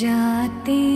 जाते